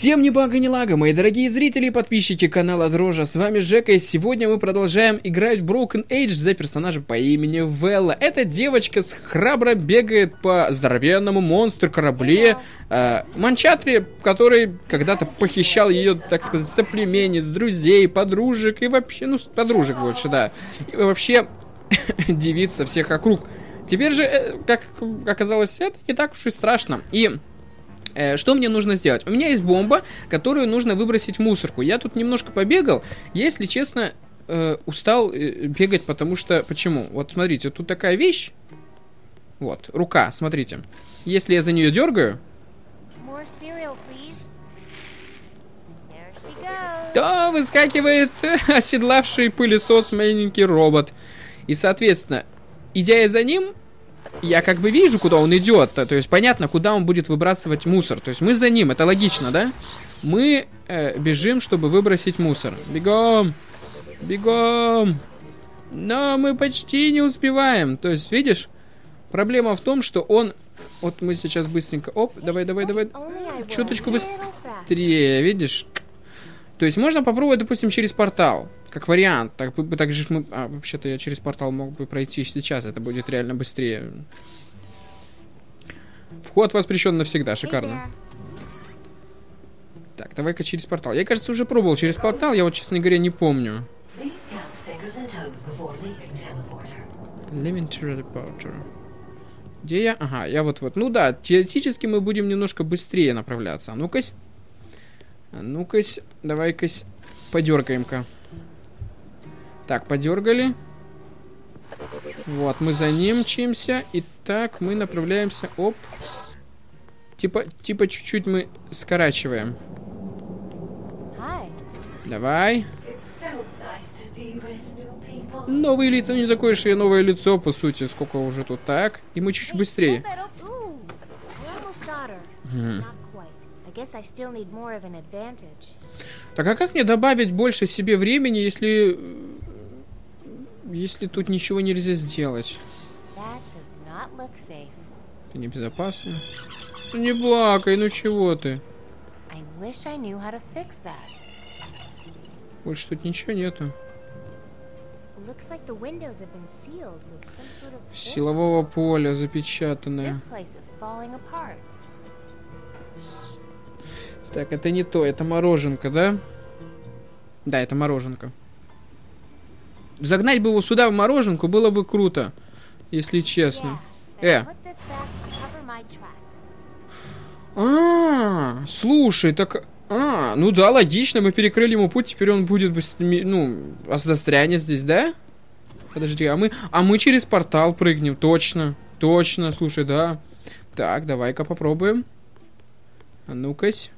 Всем ни бага, ни лага, мои дорогие зрители и подписчики канала Дрожа, с вами Жека, и сегодня мы продолжаем играть в Broken Age за персонажа по имени Велла. Эта девочка с храбро бегает по здоровенному монстру корабле э, Манчатри, который когда-то похищал ее, так сказать, соплеменниц, друзей, подружек и вообще, ну, подружек больше, да, и вообще девиц со всех округ. Теперь же, э, как оказалось, это не так уж и страшно. И что мне нужно сделать? У меня есть бомба, которую нужно выбросить в мусорку. Я тут немножко побегал. Если честно, э, устал э, бегать, потому что... Почему? Вот смотрите, тут такая вещь. Вот, рука, смотрите. Если я за нее дергаю... То выскакивает оседлавший пылесос маленький робот. И, соответственно, идя за ним, я как бы вижу, куда он идет. То есть понятно, куда он будет выбрасывать мусор. То есть мы за ним, это логично, да? Мы э, бежим, чтобы выбросить мусор. Бегом! Бегом! Но мы почти не успеваем. То есть, видишь, проблема в том, что он... Вот мы сейчас быстренько... Оп, давай, давай, давай. Чуточку быстрее, видишь? То есть можно попробовать, допустим, через портал. Как вариант. Так, так же мы... А, вообще-то я через портал мог бы пройти сейчас. Это будет реально быстрее. Вход воспрещен навсегда. Шикарно. Так, давай-ка через портал. Я, кажется, уже пробовал через портал. Я вот, честно говоря, не помню. Living teleporter. Где я? Ага, я вот-вот. Ну да, теоретически мы будем немножко быстрее направляться. А ну-ка. А ну-ка, давай-ка подергаем-ка. Так, подергали. Вот, мы за ним мчимся. И так мы направляемся. Оп. Типа, типа чуть-чуть мы скорачиваем. Давай. Новые лица, не такое же новое лицо, по сути, сколько уже тут. Так, и мы чуть быстрее. Так а как мне добавить больше себе времени, если... Если тут ничего нельзя сделать? Это небезопасно. Ну не плакай, ну чего ты? Больше тут ничего нету. Силового поля запечатанное. Так, это не то, это мороженка, да? Да, это мороженка. Загнать бы его сюда в мороженку было бы круто, если честно. Э. А, слушай, так... А, ну да, логично, мы перекрыли ему путь, теперь он будет, ну, застрянет здесь, да? Подожди, а мы, а мы через портал прыгнем, точно, точно, слушай, да. Так, давай-ка попробуем. А ну-кась.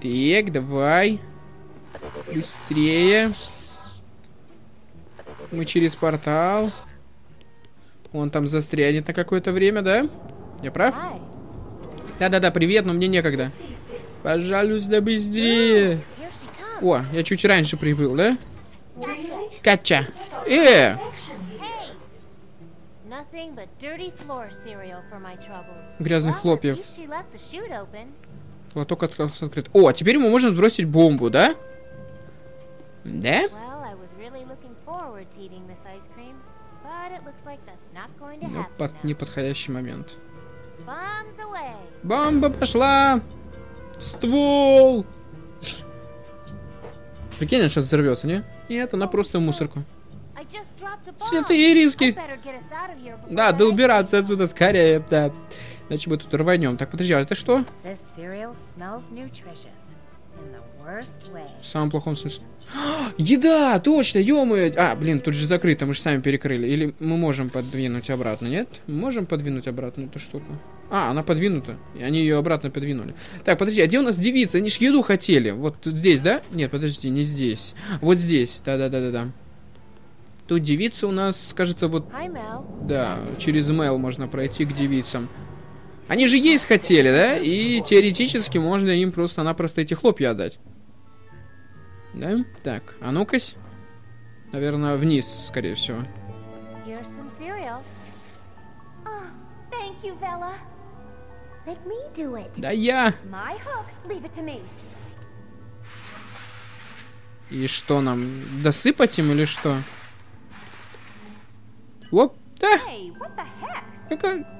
Так, давай. Быстрее. Мы через портал. Он там застрянет на какое-то время, да? Я прав? Да-да-да, привет, но мне некогда. Пожалуйста, быстрее. О, я чуть раньше прибыл, да? Кача. Э! Грязных хлопьев. Лоток остался открыт. О, а теперь мы можем сбросить бомбу, да? Да? Но под неподходящий момент. Бомба пошла! Ствол! Прикинь, она сейчас взорвется, не? Нет, она просто в мусорку. Святые риски! Да, да убираться отсюда скорее, да. Иначе мы тут рванем. Так, подожди, а это что? В самом плохом смысле. Еда! Точно, ё А, блин, тут же закрыто, мы же сами перекрыли. Или мы можем подвинуть обратно, нет? можем подвинуть обратно эту штуку. А, она подвинута. И они ее обратно подвинули. Так, подожди, а где у нас девица? Они ж еду хотели. Вот здесь, да? Нет, подожди, не здесь. Вот здесь. Да-да-да-да-да. Тут девица у нас, кажется, вот... Да, через mail можно пройти к девицам. Они же есть хотели, да? И теоретически можно им просто-напросто эти хлопья отдать. Да? Так, а ну-кась. Наверное, вниз, скорее всего. It. Да я. И что нам, досыпать им или что? Оп, да, какая,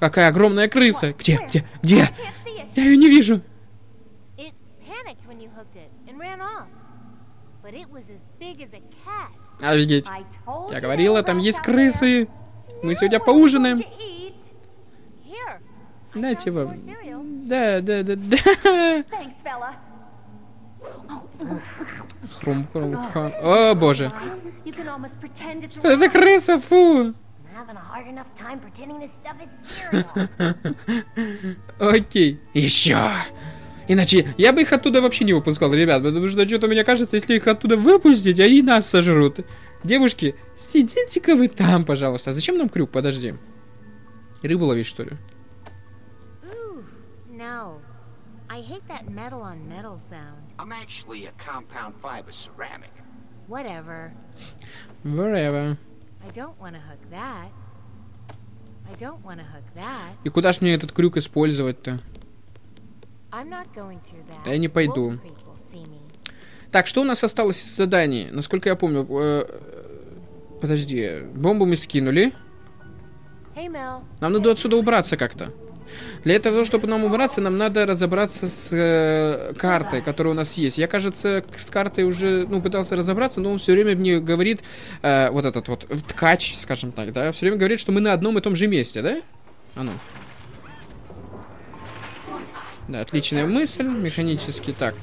какая огромная крыса. Где, где, где? Я ее не вижу. Офигеть. Я говорила, там есть крысы. Мы сегодня поужинаем. Дайте вам. Да, да, да, да. Хрум, хрум, хрум. О, боже. Что это крыса, фу. I'm having a hard enough time pretending this stuff is. Окей. Еще. Иначе я бы их оттуда вообще не выпускал, ребят, потому что что-то мне кажется, если их оттуда выпустить, они нас сожрут. Девушки, сидите-ка вы там, пожалуйста. А зачем нам крюк? Подожди. Рыбу ловить, что ли? No. I hate that metal on metal sound. I'm actually a compound fiber ceramic. Whatever. Wherever. И куда ж мне этот крюк использовать-то? Да я не пойду. Так, что у нас осталось из заданий? Насколько я помню... э, Подожди, бомбу мы скинули. Нам надо отсюда убраться как-то. Для того, чтобы нам убраться, нам надо разобраться с э, картой, которая у нас есть. Я, кажется, с картой уже ну, пытался разобраться, но он все время мне говорит, э, вот этот вот ткач, скажем так, да, все время говорит, что мы на одном и том же месте, да? А ну. Да, отличная мысль, механически так.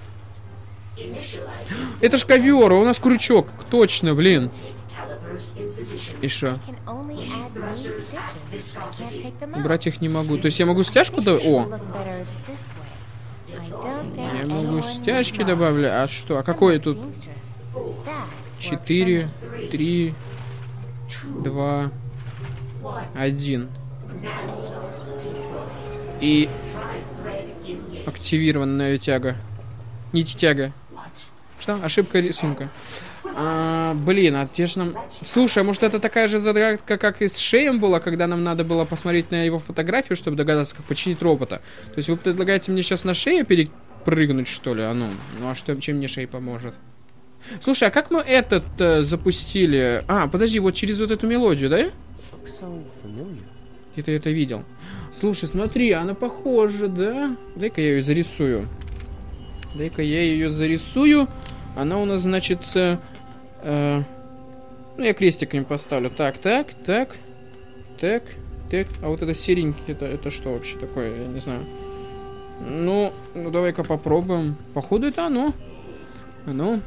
Это ж ковер, а у нас крючок, точно, блин. Out. Убрать их не могу. То есть я могу стяжку should О, я могу стяжки добавлять. А что? А какое тут? seamstress. That works for Четыре, me. три, два, один. И активированная тяга. Нить тяга. Что? Ошибка рисунка. А, блин, а где ж нам... Слушай, а может это такая же загадка, как и с Шеем была, когда нам надо было посмотреть на его фотографию, чтобы догадаться, как починить робота? То есть вы предлагаете мне сейчас на Шея перепрыгнуть, что ли? А ну, ну а что, чем мне Шей поможет? Слушай, а как мы этот э, запустили? А, подожди, вот через вот эту мелодию, да? Где-то я это видел. Слушай, смотри, она похожа, да? Дай-ка я ее зарисую. Дай-ка я ее зарисую. Она у нас, значит, э, ну, я крестик им поставлю. Так, так, так, так, так. А вот это серенький, это, это что вообще такое? Я не знаю. Ну, ну давай-ка попробуем. Походу, это оно. Оно.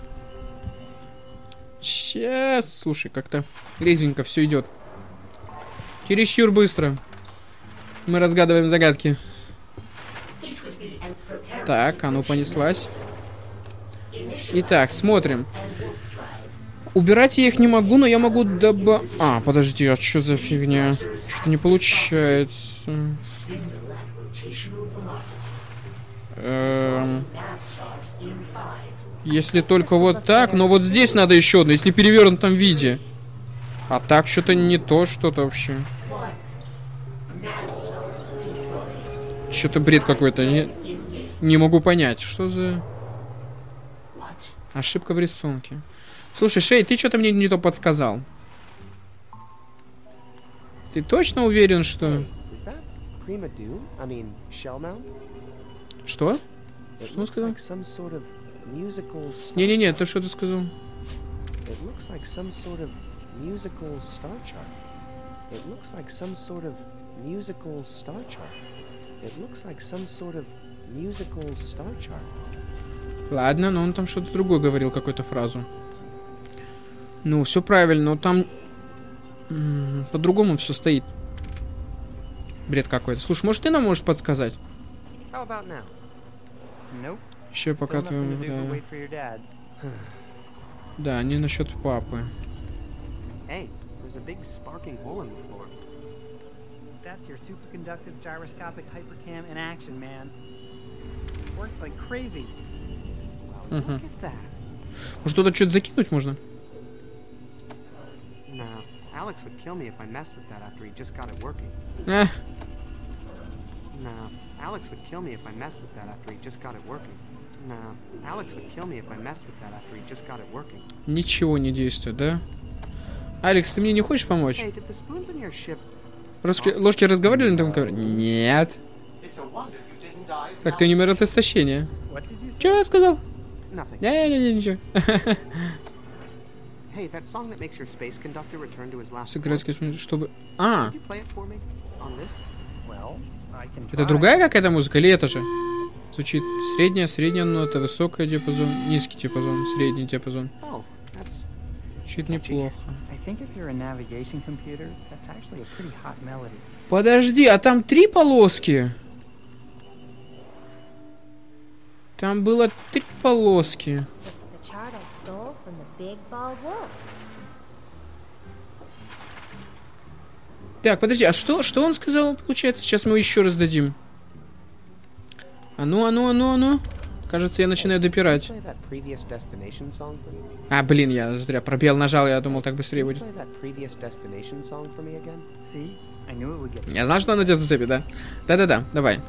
Сейчас, слушай, как-то резвенько все идет. Чересчур быстро. Мы разгадываем загадки. Так, ну понеслась. Итак, смотрим. Убирать я их не могу, но я могу доба... А, подожди, а что за фигня? Что-то не получается. Эм, Если только вот так, но вот здесь надо еще одно, если перевернутом виде. А так что-то не то что-то вообще. Что-то бред какой-то. Не, не могу понять, что за... Ошибка в рисунке. Слушай, Шей, ты что-то мне не то подсказал. Ты точно уверен, что... Что? Что он сказал? Не-не-не, ты что ты сказал? It looks like some sort of musical star chart. It looks like some sort of musical star chart. It looks like some sort of musical star chart. Ладно, но он там что-то другое говорил, какую-то фразу. Ну, все правильно, но там по-другому все стоит. Бред какой-то. Слушай, может ты нам можешь подсказать? Nope. Еще пока but Да, да, не насчет папы. Hey, there's a big sparking hole in the floor. That's your superconductive gyroscopic hypercam in action, man. Works like crazy. Well, Mhm. look at that. Может туда что-то закинуть можно? Alex would kill me if I messed with that after he just got it working. Эх, Nah, Alex would kill me if I messed with that after he just got it working. Nah, Alex would kill me if I messed with that after he just got it working. Ничего не действует, да? Алекс, ты мне не хочешь помочь? Hey, did the spoons in your ship... Ложки, ложки разговаривали на том ковре? Нет. Как ты не умер от истощения? Че я сказал? Nothing. Не-не-не, ничего. Сыграть, чтобы... А, это другая какая-то музыка или это же? Звучит средняя, средняя нота, высокая диапазон, низкий диапазон, средний диапазон. Oh, that's... Звучит неплохо. Подожди, а там три полоски? Там было три полоски. It's the chart I stole from the big bald wolf. Так, подожди, а что, что он сказал, получается? Сейчас мы еще раз дадим. А ну, а ну, а ну, а ну. Кажется, я начинаю допирать. А, блин, я зря пробел нажал, я думал, так быстрее будет. Я знал, что она тебя зацепит, да? Да-да-да, давай.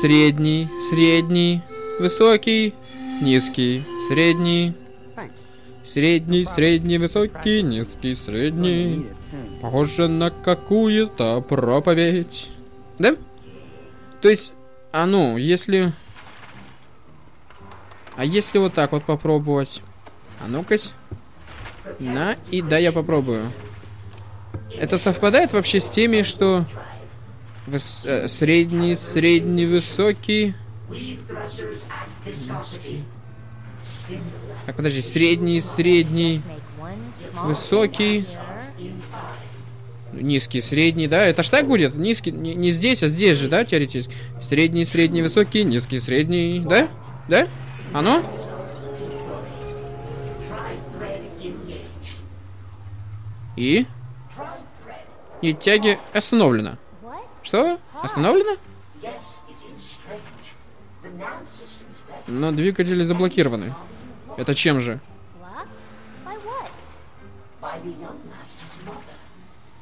Средний, средний, высокий, низкий, средний, Thanks. Средний, средний, высокий, низкий, средний. Похоже на какую-то проповедь. Да? То есть, а ну, если... А если вот так вот попробовать? А ну-ка. На, и да, я попробую. Это совпадает вообще с теми, что... выс- э, средний, средний, высокий... Так, подожди, средний, средний... Высокий. Низкий, средний, да? Это ж так будет? Низкий, не, не здесь, а здесь же, да, теоретически? Средний, средний, высокий, низкий, средний, да? Да? Оно? И? И тяги остановлено. Что? Остановлено? Но двигатели заблокированы. Это чем же?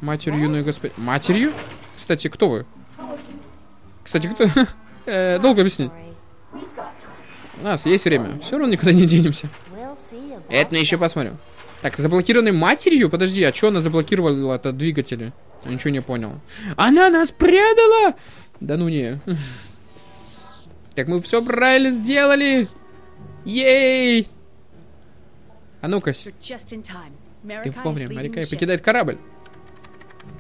Матерью юной господи... Матерью? Кстати, кто вы? Кстати, кто... Э, Долго объяснить. У нас есть время. Все равно никуда не денемся. Это мы еще посмотрим. Так, заблокированной матерью? Подожди, а что она заблокировала это двигатели? Я ничего не понял. Она нас предала! Да ну не. Так мы все правильно сделали! Ей! А ну-ка, ты вовремя. Марикай покидает корабль.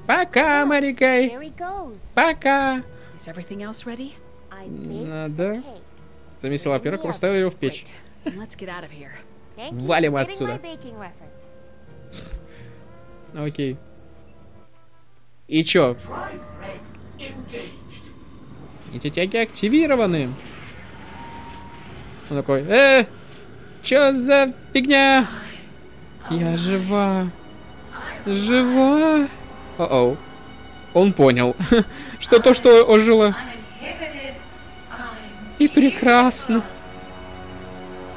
Пока, Марикай! Пока! Надо. Замесила оперок, поставил его в печь. Валим отсюда. Окей. И чё? Эти тяги активированы. Он такой, э, чё за фигня? Я жива. Жива. О-оу. Он понял, что то, что ожило. И прекрасно.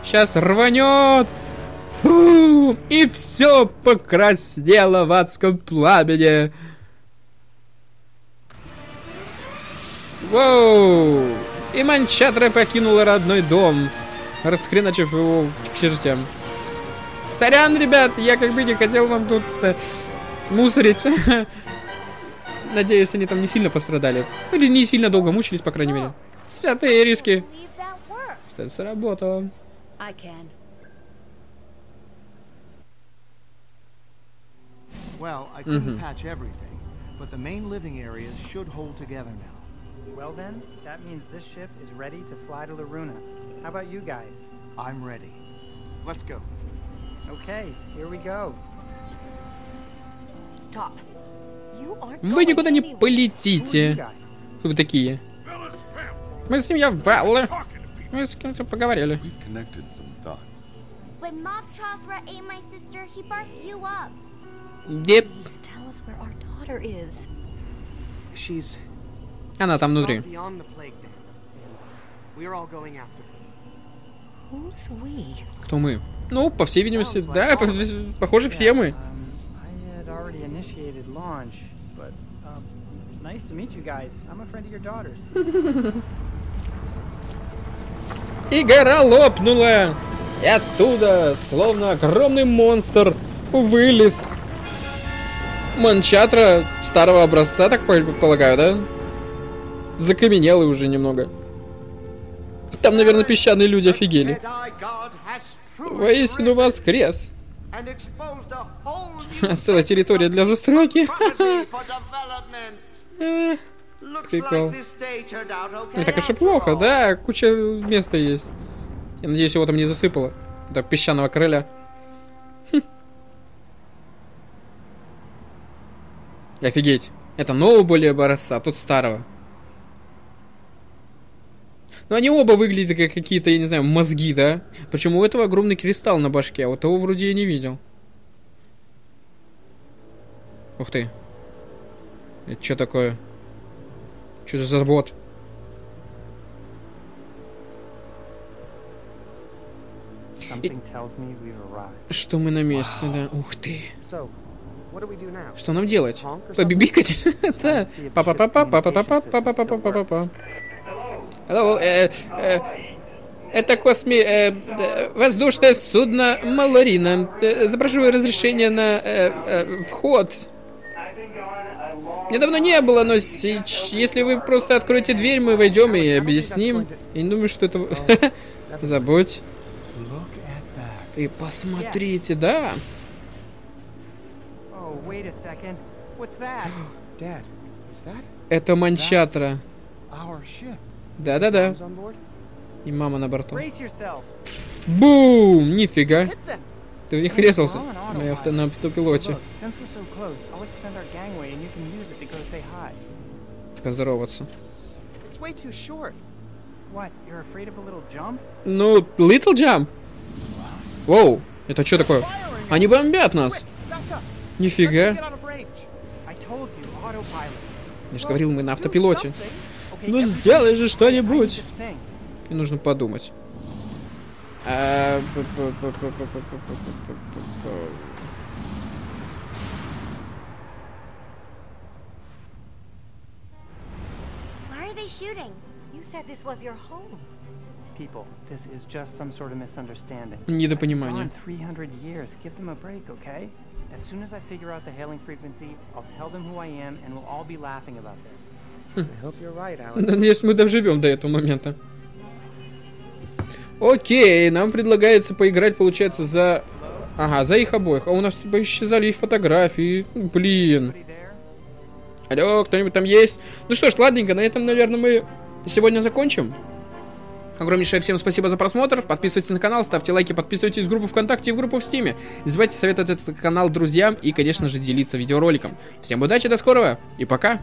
Сейчас рванет. И все покраснело в адском пламени. Воу! И Манчатра покинула родной дом, расхреначив его к чертям. Сорян, ребят, я как бы не хотел вам тут э, мусорить. Надеюсь, они там не сильно пострадали. Или не сильно долго мучились, по крайней мере. Святые риски. Believe that worked. Что это сработало. Well, I couldn't patch everything, but the main living areas should hold together now. Well then, that means this ship is ready to fly to Laruna. How about you guys? I'm ready. Let's go. Okay, here we go. Stop. You aren't Вы going никуда не anywhere. Who are you полетите. guys? Кто вы такие? Мы с семья Веллы. Мы с кем-то поговорили. We've connected some dots. When Mock Chothra ate my sister, he barfed you up. Деп. Please tell us where our daughter is. She's Она там внутри. Кто мы? Ну, по всей видимости, да, по- похоже, все мы. Um, um, Nice to meet you guys. I'm a friend of your daughter's. И гора лопнула. И оттуда, словно огромный монстр, вылез. Манчатра старого образца, так по- полагаю, да? Закаменелый уже немного. Там, наверное, песчаные люди офигели. Воистину воскрес. Целая территория для застройки. Прикол. Не так уж и плохо, да, куча места есть. Я надеюсь, его там не засыпало. До песчаного короля. Хм. Офигеть. Это нового более образца, а тут старого. Ну, они оба выглядят как какие-то, я не знаю, мозги, да? Почему у этого огромный кристалл на башке, а вот того вроде я не видел. Ух ты. Это что такое? Что за завод? Arrived. Что мы на месте, да. Ух ты. Что нам делать? Побибикать? Да. папа папа Алло, э, э, это косми... э, воздушное судно Малорина. Запрашиваю разрешение на э, э, вход. Мне давно не было, но сеч- если вы просто откроете дверь, мы войдем и объясним. Я не думаю, что это... Забудь. И посмотрите, да. Это Манчатра. Да-да-да. И мама на борту. Бум! Нифига. Ты в них резался на авто на автопилоте. Поздороваться. Ну, little jump? Воу, это что такое? Они бомбят нас! Нифига. Я же говорил, мы на автопилоте. Ну сделай же что-нибудь. Мне нужно подумать. А... they shooting? You said this was your home. People, this is just some sort of misunderstanding. Недопонимание. 300 years. Give them a break, okay? As soon as I figure out the hailing frequency, I'll tell them who I am, and we'll all be laughing about this. Alex. Надеюсь, мы доживем до этого момента. Окей, нам предлагается поиграть, получается, за... Ага, за их обоих. А у нас типа исчезали их фотографии. Блин. Anybody there? Алло, кто-нибудь там есть? Ну что ж, ладненько, на этом, наверное, мы сегодня закончим. Огромнейшее всем спасибо за просмотр. Подписывайтесь на канал, ставьте лайки, подписывайтесь в группу ВКонтакте и в группу в Стиме. Не забывайте советовать этот канал друзьям и, конечно же, делиться видеороликом. Всем удачи, до скорого и пока!